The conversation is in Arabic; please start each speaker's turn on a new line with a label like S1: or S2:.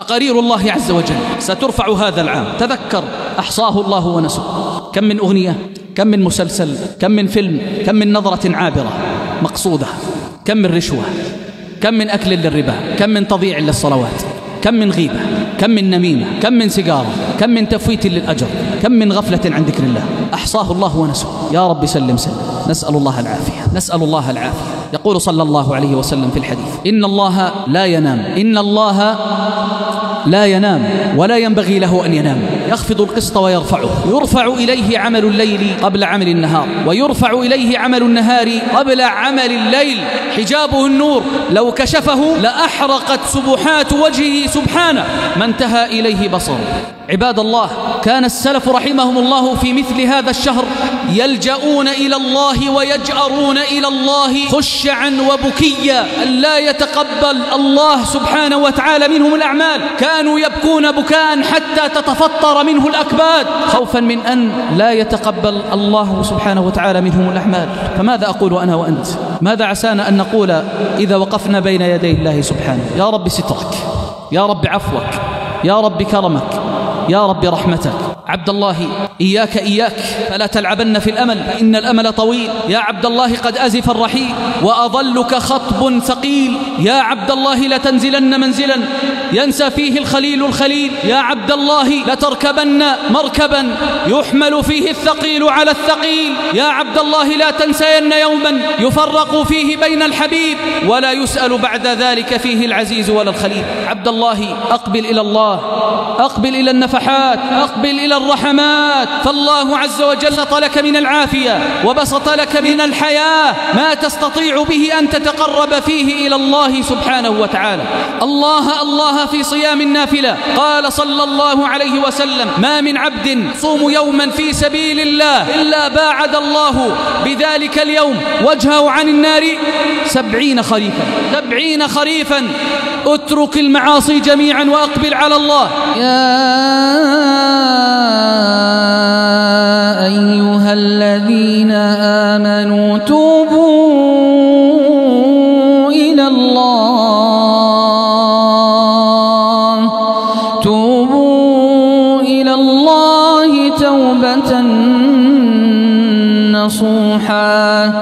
S1: تقارير الله عز وجل سترفع هذا العام تذكر أحصاه الله ونسوه كم من أغنية كم من مسلسل كم من فيلم كم من نظرة عابرة مقصودة كم من رشوة كم من أكل للربا كم من تضييع للصلوات كم من غيبة كم من نميمة كم من سيجارة كم من تفويت للأجر كم من غفلة عن ذكر الله أحصاه الله ونسوه يا رب سلم سلم نسأل الله العافية نسأل الله العافية يقول صلى الله عليه وسلم في الحديث إن الله لا ينام إن الله لا ينام ولا ينبغي له أن ينام يخفض القسط ويرفعه يرفع إليه عمل الليل قبل عمل النهار ويرفع إليه عمل النهار قبل عمل الليل حجابه النور لو كشفه لأحرقت سبحات وجهه سبحانه ما انتهى إليه بصره. عباد الله كان السلف رحمهم الله في مثل هذا الشهر يلجؤون إلى الله ويجأرون إلى الله خشعا وبكيا لا يتقبل الله سبحانه وتعالى منهم الأعمال. كانوا يبكون بكاء حتى تتفطر منه الأكباد خوفا من أن لا يتقبل الله سبحانه وتعالى منهم الأعمال. فماذا أقول أنا وأنت؟ ماذا عسانا أن نقول إذا وقفنا بين يدي الله سبحانه؟ يا رب سترك يا رب عفوك يا رب كرمك يا رب رحمتك. عبد الله إياك إياك فلا تلعبن في الأمل فإن الأمل طويل. يا عبد الله قد أزف الرحيل وأظلك خطب ثقيل. يا عبد الله لتنزلن منزلا ينسى فيه الخليل الخليل. يا عبد الله لتركبن مركبا يحمل فيه الثقيل على الثقيل. يا عبد الله لا تنسين يوما يفرق فيه بين الحبيب ولا يسأل بعد ذلك فيه العزيز ولا الخليل. عبد الله أقبل إلى الله أقبل إلى النفحات أقبل إلى الرحمات. فالله عز وجل لك من العافية وبسط لك من الحياة. ما تستطيع به أن تتقرب فيه إلى الله سبحانه وتعالى. الله الله في صيام النافلة. قال صلى الله عليه وسلم ما من عبد صوم يوما في سبيل الله إلا باعد الله بذلك اليوم وجهه عن النار سبعين خريفا. سبعين خريفا. اترك المعاصي جميعا وأقبل على الله.
S2: يا أيها الذين آمنوا توبوا إلى الله. توبوا إلى الله توبة نصوحا.